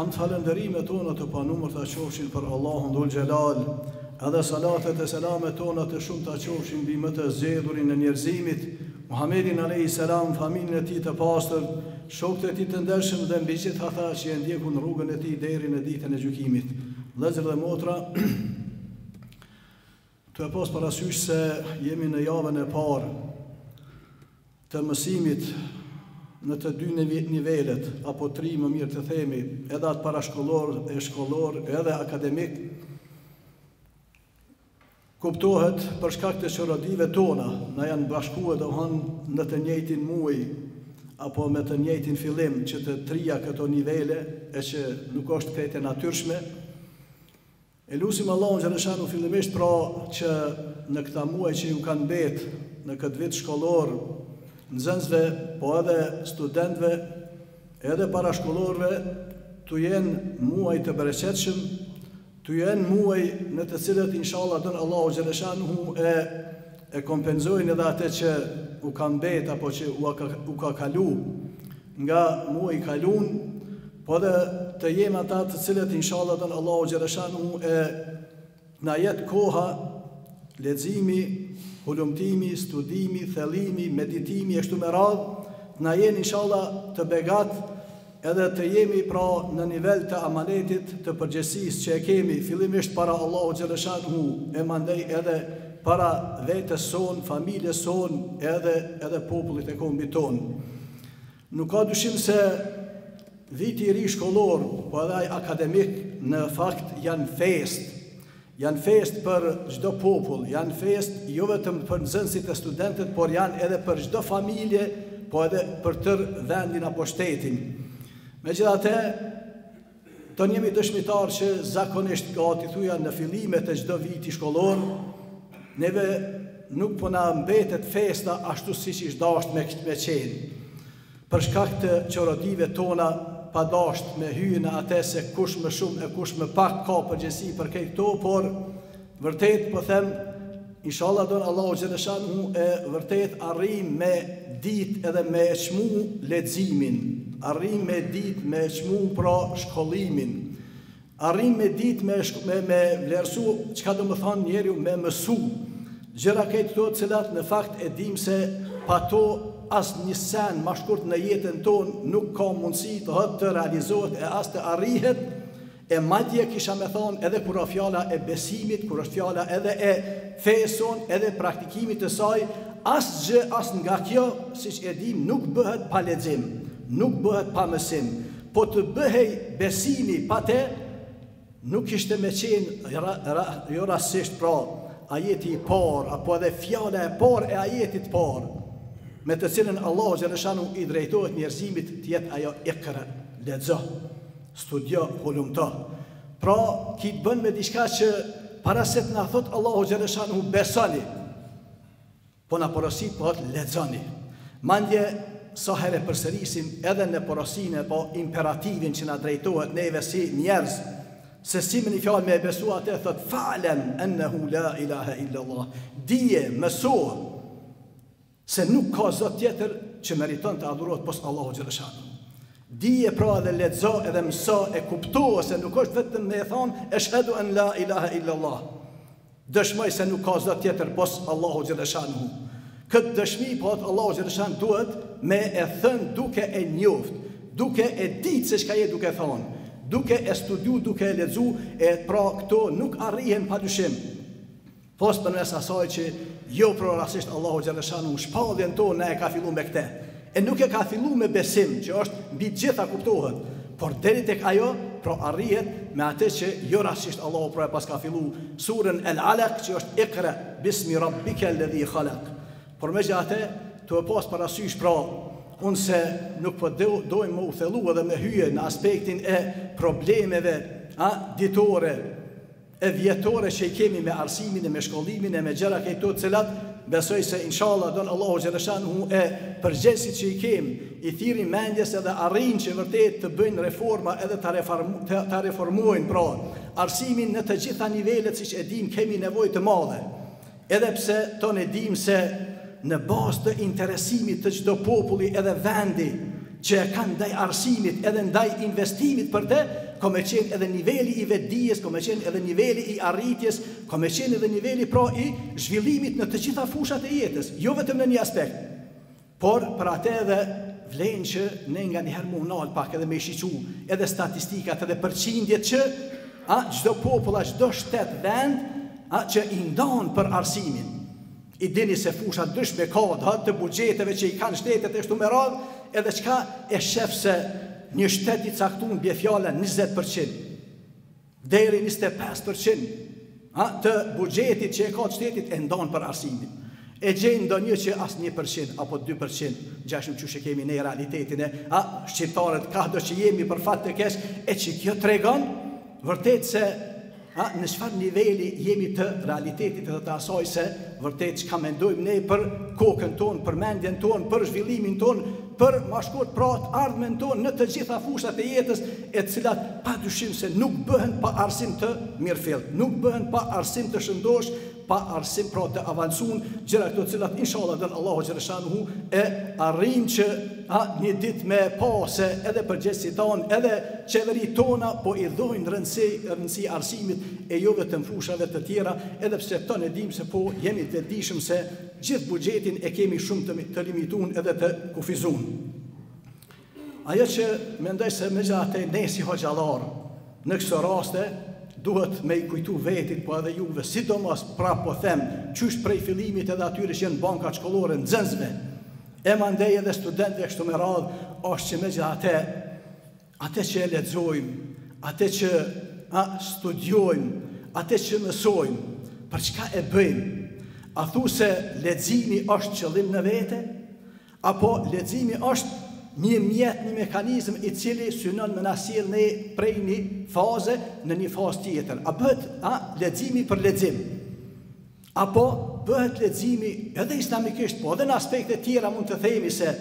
Hamd Falënderimet tona të panumërta qofshin për Allahun Dhul Xhelal, edhe salatet e selamet tona të shumta qofshin mbi më të zgjedhurin e njerëzimit, Muhamedin alejhi selam, familjen e tij të pastër, shokët e tij të ndershëm dhe mbi gjithë ata që e ndjekun rrugën e tij deri në ditën e gjykimit. Vëllezër dhe motra, Duke pas parasysh se jemi në javën e parë të mësimit në të dy nivelet, apo tri më mirë të themi, edhe atë parashkollor e shkollor edhe akademik, kuptohet për shkak të çorodive tona, na janë bashkue dethënë në të njëjtin muaj, apo me të njëjtin fillim që të trija këto nivele, e që nuk është krejt e natyrshme, E lusim Allahun xheleshanuhu fillimisht pra që në këta muaj që ju kanë mbet në këtë vit shkollor nxënësve po edhe studentëve edhe parashkollorëve t'u jenë muaj të bereqetshëm t'u jenë muaj në të cilët inshallah don Allahu xheleshanuhu e e kompenzojnë edhe atë që u ka mbetë apo që u ka kalu nga muaji i kalun, po edhe të jemë ata të cilët inshallah don Allahu xheleshanuhu e t'na jet koha leximi, hulumtimi, studimi, thellimi, meditimi e kështu me radhë, t'na jenë inshallah të begatë Edhe të jemi pra në nivel të amanetit të përgjegjësisë që e kemi fillimisht para Allahut xheleshanuhu e mandej edhe para vetes sonë, familjes sonë edhe edhe popullit e kombit tonë. Nuk ka dyshim se viti i ri shkollor, po edhe ai akademik në fakt janë festë, Janë festë për çdo popull, janë festë jo vetëm për nxënësit e studentët, por janë edhe për çdo familje, po edhe për tërë vendin apo shtetin. Megjithatë, tanë jemi dëshmitar që zakonisht gati thuja në fillimet e çdo viti shkollor, neve nuk po na mbetet festa ashtu siç ish dashtë me qenë. Për shkak të çorodive tona pa dashtë me hy në ate se kush më shumë e kush më pak ka përgjegjësi për krejt këto por vërtet po them inshallah don Allahu xheleshanuhu e vërtet arrijmë me ditë edhe me e çmu leximin arrijmë me ditë me e çmu pra shkollimin Arrijmë me dit me me me vlerësu çka do të thonë njeriu me mësu. Gjëra krejt këto të cilat në fakt e dim se pa to as një sen ma shkurt në jetën tonë nuk ka mundësi as të realizohet e as të arrihet, e madje kisha me thonë edhe kur asht fjala e besimit, kur është fjala edhe e fesë sonë, edhe praktikimit të saj, asgjë, as nga kjo, siç e dim, nuk bëhet pa lexim, nuk bëhet pa mësim, Po të bëhej besimi pa te, nuk kishte me qenë jo rastësisht pra ajeti i parë apo edhe fjala e parë e ajetit të parë me të cilën Allahu xhaleshanu i drejtohet njerëzimit të jetë ajo ikra, lexo, studio, hulumto. Pra, ka të bën me diçka që para se të na thotë Allahu xhaleshanu besoni. Po na porosit pra lexoni. Mandje sa herë e përsërisim edhe në porosinë apo imperativin që na drejtohet neve si njerëz, se si me një fjalë me e besu atë thot fa'lem ennehu la ilahe illallah. Dije, mëso se nuk ka zot tjetër që meriton të adhurohet pos Allahu xhaleshanu. Dije pra edhe lexo edhe mëso e kupto se nuk është vetëm me e thonë eshhedu en la ilahe illallah. Dëshmoj se nuk ka Zot tjetër pos Allahu Xheleshanuhu. Këtë dëshmi po thot Allahu Xheleshan duhet me e thënë duke e njoftë, duke e ditë se çka je duke thonë, duke e studiu, duke e lexu, e pra këto nuk arrihen pa dyshim, pos përmes asaj që jo pra rastësisht Allahu Xheleshanuhu shpalljen tonë na e ka fillu me këte. E nuk e ka fillu me besim që është mbi të gjitha kuptohet por deri tek ajo pra arrihet me atë që jo rastësisht Allahu pra e paska fillu suren El Alaq që është Iqra bismi Rabbike ledhi khalaq por megjithatë tu e pas parasysh pra unë se nuk po dojmë më u thellu edhe me hyje në aspektin e problemeve a ditore e vjetore që i kemi me arsimin e me shkollimin e me gjëra krejt këto të cilat besoj se inshallah don Allahu xhaleshanuhu e përgjegjësit që i kem i thirrin mendjes edhe arrijnë që vërtet të bëjnë reforma edhe ta ta reformojnë pra arsimin në të gjitha nivelet siç e dim kemi nevojë të madhe Edhe pse tanë e dimë se në bazë të interesimit të çdo populli edhe vendi që e kanë ndaj arsimit edhe ndaj investimit për të, ka me qenë edhe niveli i vedijes, ka me qenë edhe niveli i arritjes, ka me qenë edhe niveli pra i zhvillimit në të gjitha fushat e jetës, jo vetëm në një aspekt. Por, për atë edhe vlen që ne nganjëherë m'u nal pak edhe me i shiqu edhe statistikat edhe përqindjet që, a, çdo popull, a, çdo shtet, vend, a, që i ndan për arsimin. I dini se fusha të ndryshme ka, dhe të buxheteve që i kanë shtetet e kështu me radhë, edhe çka e shef se një shtet i caktuar bie fjala 20 përqind. deri 25% ha, të buxhetit që e ka të shtetit e ndonë për arsimin. E gjenë ndonjë që as një përqind, apo dy përqind, ngjashëm qysh e kemi ne realitetin e ha, shqiptarët kudo që jemi për fat të keq, e që kjo tregon, vërtet se ha, në çfarë niveli jemi të realitetit dhe të asoj se vërtet çka mendojmë ne për kokën tonë, për mendjen tonë, për zhvillimin tonë, për ma shkurt pra të ardhmen tonë në të gjitha fushat e jetës, e cilat pa dyshim se nuk bëhen pa arsim të mirëfilltë, nuk bëhen pa arsim të shëndoshë, pa arsim pra të avancun, gjëra këto të cilat inshallah don Allahu xheleshanuhu e arrijmë që a, një ditë me pa se edhe përgjegjësit tanë, edhe qeveritë tona po i dhojnë rëndësi, rëndësi arsimit, e jo vetëm fushave të tjera, edhe pse tanë e dimë se po jemi të dijshëm se gjithë buxhetin e kemi shumë të të limitun edhe të kufizun. Ajo që mendoj se megjithatë ne si hoxhallarë në këso raste duhet me i kujtu vetit po edhe juve sidomos prapë po them qysh prej fillimit edhe atyre që janë n'bankat shkollore nxënësve e mandej edhe studentë e kështu me radhë është që megjithatë Atë që e lexojmë, atë që a studiojmë, atë që mësojmë, për çka e bëjmë? A thu se leximi është qëllim në vete? Apo leximi është një mjet, një mekanizëm i cili synon me na sjell ne prej një faze në një fazë tjetër? A bëhet, a, leximi për lexim? Apo bëhet leximi edhe islamikisht, po edhe në aspekte tjera mund të themi se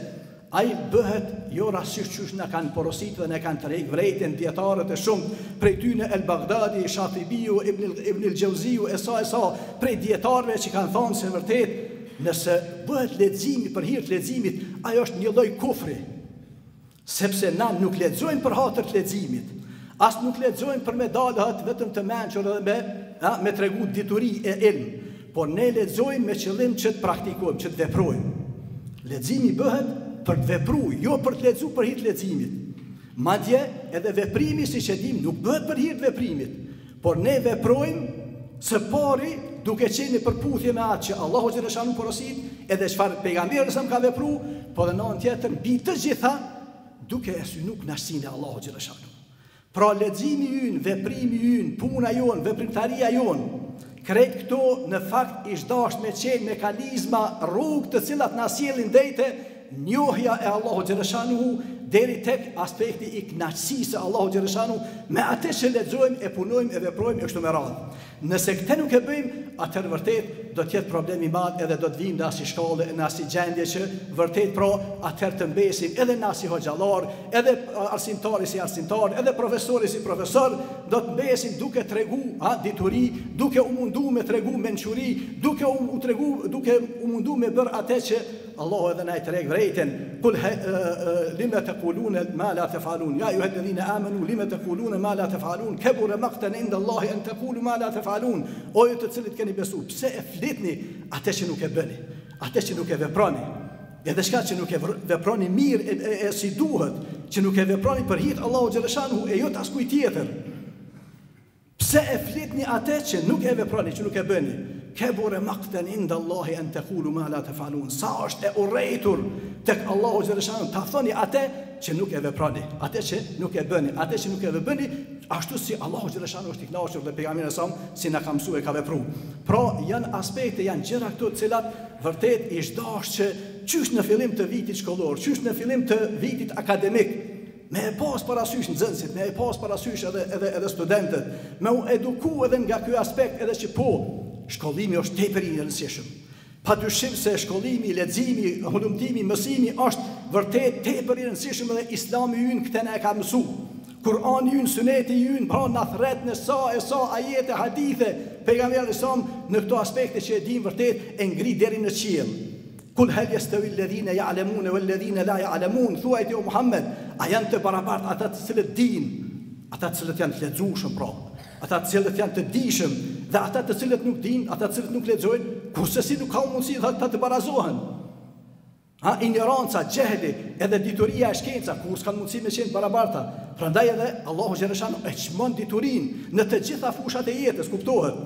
ai bëhet jo rastisht qysh na kanë porositë edhe na kanë tërhjekë vërejtjen dijetarët e shumë prej tyne El Bagdadi, Shatibiu, Ibnil, Ibnil Xheuziu, e sa e sa prej dijetarëve që kanë thonë se vërtet nëse bëhet leximi për hir të leximit, ajo është një lloj kufri. Sepse na nuk lexojmë për hatër të leximit, as nuk lexojmë për me u dallu vetëm të mençur edhe me, ha, me tregu dituri e ilm, po ne lexojmë me qëllim që të praktikojmë, që të veprojmë. Leximi bëhet për të vepru, jo për të lexu për hir të leximit. Madje, edhe veprimi, siç e dimë, nuk bëhet për hir të veprimit, Por ne veprojmë së pari duke qenë në përputhje me atë që Allahu xheleshanu porosit, edhe çfarë pejgamberi sallallahu alajhi wasallam ka vepru, po edhe në anën tjetër mbi të gjitha duke e synu kënaqësinë e Allahut xheleshanu. Pra leximi ynë, veprimi ynë, puna jonë, veprimtaria jonë, krejt këto në fakt ish dashtë me qenë mekanizma rrugë të cilat na sjellin deri te Njohja e Allahut xheleshanuhu deri tek aspekti i kënaqësisë së Allahut xheleshanuhu me atë që lexojmë e punojmë e veprojmë e kështu me radhë. Nëse këtë nuk e bëjmë, atëherë vërtet do të jetë problem i madh edhe do të vijmë në asi shkalle, në asi gjendje që vërtet prap atëherë të mbesim edhe na si hoxhallarë, edhe arsimtari si arsimtar, edhe profesori si profesor, do të mbesim duke tregu ha, dituri, duke u mundu me tregu mençuri, duke u tregu, duke u mundu me bërë atë që Allahu edhe na e treg vrejten, Kul lime tekulune ma la tef'alun, ja ejjuhelledhine amenu lime tekulune ma la tef'alun, kebure makten indallahi en tekulu ma la tef'alun, o ju të cilët keni besu, pse e flitni ate që nuk e bëni, ate që nuk e veproni, edhe çka që nuk e veproni mirë e, e, e si duhet, që nuk e veproni për hir t'Allahut xheleshanuhu e jo të askujt tjetër. Pse e flitni atë që nuk e veproni, që nuk e bëni? Kebure makten indallahi en tekulu ma la tef'alun. Sa është e urrejtur tek Allahu xheleshanuhu, ta thoni atë që nuk e veproni, atë që nuk e bëni, atë që nuk e bëni, ashtu si Allahu xheleshanuhu është i knaqur dhe pejgamberi alejhi selam, si na ka msu e ka vepru. Pra, janë aspekte, janë gjera këto të cilat, vërtet ish dashtë që qysh në fillim të vitit shkollor, qysh në fillim të vitit akademik, Me e pas parasysh nxënësit, me e pas parasysh edhe edhe edhe studentët, me u eduku edhe nga ky aspekt edhe që po, shkollimi është tepër i rëndësishëm. Padyshim se shkollimi, leximi, hulumtimi, mësimi është vërtet tepër i rëndësishëm dhe Islami ynë këtë na e ka mësu. Kur'ani ynë, Suneti ynë pra na thret në sa e sa ajete, hadithe, pejgamberi alejhi selam në këto aspekte që e dijen vërtet e ngri deri në qiell. Kul hel jestevil ledhine ja'lemune vel ledhine la ja'lemun, thuaj ti o Muhammed, a janë të barabartë ata të cilët dinë, ata të cilët janë të lexushëm pra, ata të cilët janë të dijshëm dhe ata të cilët nuk dinë, ata të cilët nuk lexojnë, kurrsesi nuk ka mundësi ata të barazohen. Ha injoranca, xehli, edhe dituria e shkenca, kur s'kanë mundësi me qenë barabarta. Prandaj edhe Allahu xheleshanuhu e çmon diturinë në të gjitha fushat e jetës, kuptohet.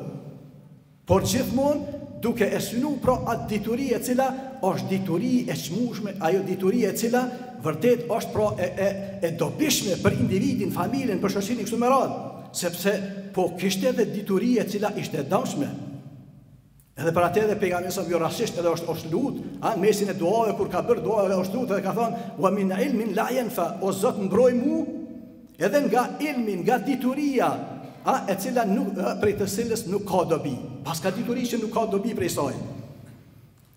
por gjithmonë duke e synu pra atë dituri e cila është dituri e çmueshme, ajo dituri e cila vërtet është pra e e e dobishme për individin, familjen, për shoqërinë e kështu me radhë, sepse po kishte edhe dituri e cila ishte e dëmshme. Edhe për atë edhe pejgamberi alejhi selam jo rastisht edhe është është lut, n'mesin e duave kur ka bër dua është lut edhe ka thon ve min ilmin la jenfa, o Zot mbroj mu Edhe nga ilmi, nga dituria, a, e cila nuk, ë, prej të cilës nuk ka dobi. Paska dituri që nuk ka dobi prej saj.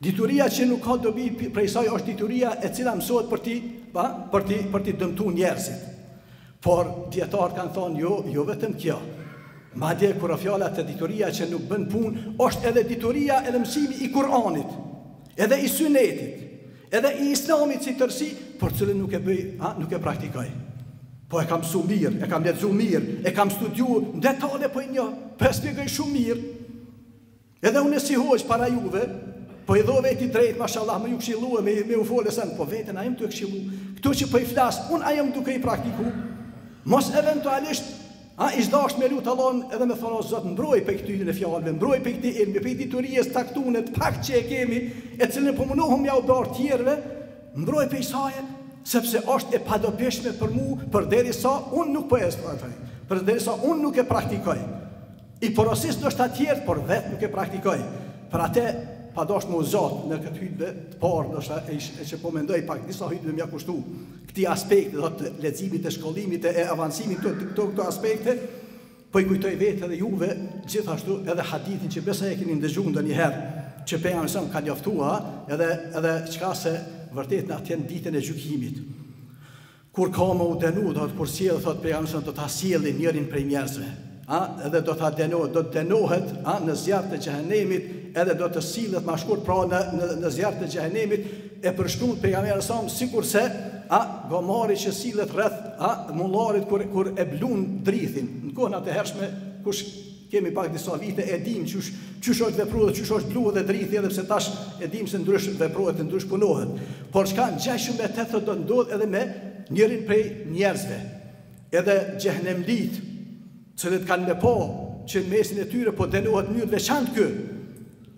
Dituria që nuk ka dobi prej saj është dituria e cila mësohet për t'i, pa, për t'i, për t'i dëmtu njerëzit. Por, dijetarët kanë thonë, jo, jo vetëm kjo. Madje, kur o fjala te dituria që nuk bën punë, është edhe dituria edhe mësimi i Kur'anit, edhe i synetit. Edhe i Islamit si tërësi, por cilin nuk e bëj, a, nuk e praktikoj. Po e kam mësu mirë, e kam lexu mirë, e kam studiu, në detale po e njoh, po e spjegoj shumë mirë. Edhe unë si hoxhë para juve, po i jap vetit drejtë, mashallah, me ju këshillu e me, me ju folë, sen, po vetën a jom tu e këshillu. Këto që po i flasë, unë a jom duke i praktiku, mos eventualisht A ish dashtë me lut Allahun edhe me thonë o Zot mbroj pej këtyne fjalëve, mbroj pej këtij ilmi, pej diturie të caktune të paktë që e kemi, e cilën po munohem me jau bartë tjerëve, mbroj pej saje, sepse është e padobishme për mu përderisa unë nuk po e zbatoj, përderisa unë nuk e praktikoj. I porosis ndoshta tjerët, por vetë nuk e praktikoj. Për ate pa dashtë me u zgjat në këtë hytbe të parë ndoshta e ish e që po mendoj pak disa hytbe me ia kushtu, Këtij aspekti, domethënë leximit e shkollimit e avancimit këto këto këto aspekte, po i kujtoj vetë edhe juve, gjithashtu edhe hadithin që besoj e keni ndëgju ndonjëherë, që pejgamberi sa ka njoftua, edhe edhe çka se vërtet në atjen ditën e gjykimit, kur ka me u denu, thotë kur sjell, thotë pejgamberi sa do ta sjellin njërin prej njerëzve. a, edhe do ta denohet, do të denohet, a, në zjarr të Xhehenemit, edhe do të sillet ma shkurt, pra në, në, në zjarr të Xhehenemit, e përshkrun pejgamberi sa sikurse a gomari që sillet rreth a mullarit kur kur e blun drithin në kohën e atëhershme kush kemi pak disa vite e dim qysh qysh është vepru e qysh është blu edhe drithi edhe pse tash e dim se ndrysh veprohet e ndrysh punohet por çka gjashëm me të thotë do të ndodh edhe me njërin prej njerëzve Edhe xhehenemlijtë, të cilët kanë me pa që në mesin e tyre po denohet në mënyrë të veçantë ky,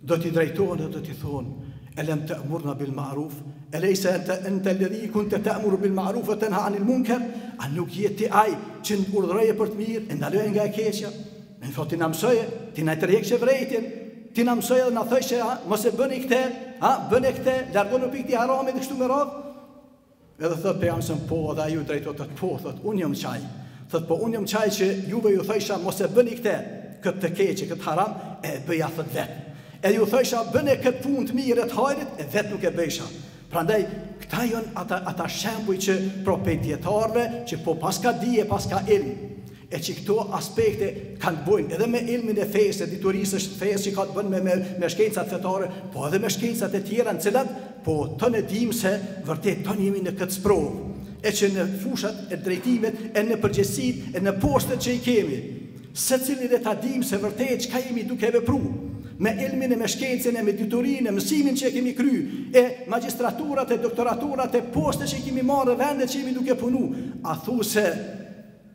do t'i drejtohen dhe do t'i thonë, Elem te'murna bil ma'ruf, elejse ente ledhi kunte te'muru bil ma'ruf e tenha anil munker, a nuk je ti ai që na urdhëroje për të mirë e ndaloje nga e keqja? Domethënë ti na mësoje, ti na tërheqje vërejtjen, ti na mësoje dhe na thojshe mos e bëni këtë, a, bëne këtë, largonu pej këtij haramit dhe kështu me radhë. Edhe thotë pejgamberi po dhe ai u drejtohet thotë po thotë unë jam qaj. Thotë po unë jam qaj që juve ju thojsha mos e bëni këtë, këtë të keqe, këtë haram, e bëja thotë vetë. E ju thojsha bëne këtë punë të mirë e të hajrit e vetë nuk e bëjsha. Prandaj këta janë ata ata shembuj që pra pej dietarëve që po paska dije, paska ilm. e që këto aspekte kanë të bëjnë edhe me ilmin e fesë, e diturisë së fesë që ka të bënë me me shkencat fetare, po edhe me shkencat e tjera në cilat po tonë e dimë se vërtet tonë jemi në këtë sprovë, e që në fushat e drejtimet e në përgjegjësitë e në postet që i kemi secili le ta dimë se vërtet çka jemi duke vepru me ilmin e me shkencën e me diturinë e mësimin që e kemi kry e magjistraturat e doktoraturat e postet që i kemi marrë e vendet që jemi duke punu a thu se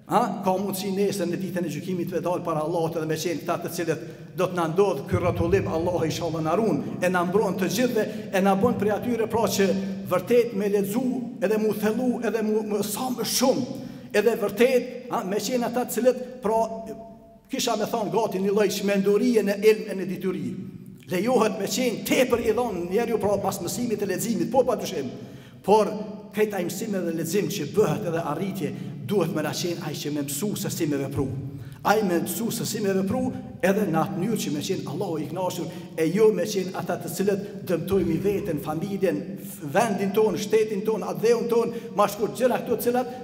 A ka mundësi nesër në ditën e gjykimit me dalë para Allahut edhe me qenë këta të cilët do të na ndodhë ky rrotullim Allahu inshalla na run e na mbron të gjithëve e na bën prej atyre pra që vërtet me lexu edhe m'u thellu edhe me mësu sa më shumë edhe vërtet a me qenë ata të cilët pra Kisha me thanë gati një lloj çmendurie në ilm e në dituri lejohet me qenë tepër i dhanë njeriu pra pas mësimit të leximit po pa dyshim por krejt ai mësim edhe lexim që bëhet edhe arritje duhet me na qenë ai që me mësu se si me vepru ai me mësu se si me vepru edhe në atë mënyrë që me qenë Allahu i kënaqur e jo me qenë ata të cilët dëmtojmi vetën, familjen, vendin tonë, shtetin tonë, atdheun tonë, ma shkurt gjëra këto të cilat